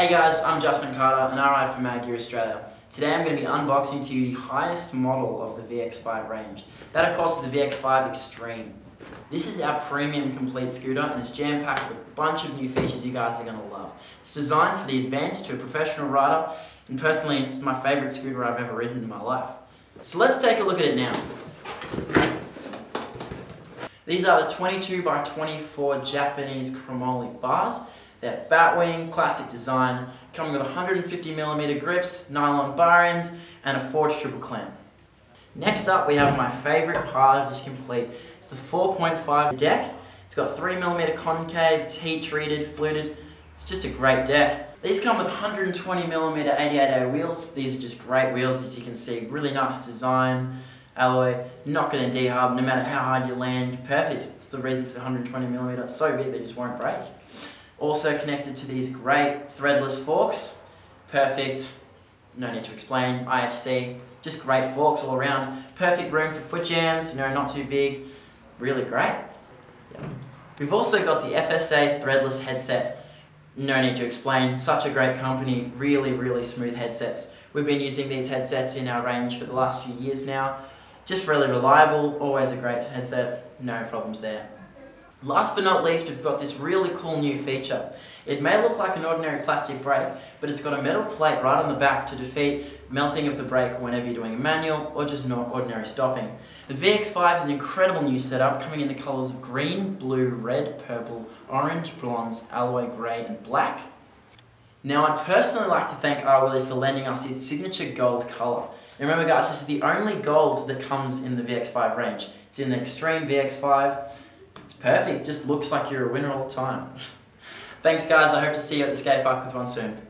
Hey guys, I'm Justin Carter and I ride for Madd Australia. Today I'm going to be unboxing to you the highest model of the VX5 range. That of course is the VX5 Extreme. This is our premium complete scooter and it's jam-packed with a bunch of new features you guys are going to love. It's designed for the advanced to a professional rider and personally it's my favourite scooter I've ever ridden in my life. So let's take a look at it now. These are the 22 by 24 Japanese chromoly bars. They're Batwing, classic design, coming with 150mm grips, nylon bar ends, and a forged triple clamp. Next up, we have my favourite part of this complete. It's the 4.5 deck. It's got 3mm concave, it's heat treated, fluted. It's just a great deck. These come with 120mm 88A wheels. These are just great wheels as you can see. Really nice design, alloy, not going to dehub no matter how hard you land. Perfect. It's the reason for the 120mm. So big they just won't break. Also connected to these great threadless forks. Perfect, no need to explain, IFC, just great forks all around. Perfect room for foot jams, you know, not too big, really great. We've also got the FSA threadless headset. No need to explain, such a great company, really, really smooth headsets. We've been using these headsets in our range for the last few years now. Just really reliable, always a great headset, no problems there. Last but not least, we've got this really cool new feature. It may look like an ordinary plastic brake, but it's got a metal plate right on the back to defeat melting of the brake whenever you're doing a manual or just not ordinary stopping. The VX5 is an incredible new setup coming in the colours of green, blue, red, purple, orange, bronze, alloy grey and black. Now I'd personally like to thank R. for lending us its signature gold colour. And remember guys, this is the only gold that comes in the VX5 range. It's in the Extreme VX5 perfect. Just looks like you're a winner all the time. Thanks guys, I hope to see you at the skate park with one soon.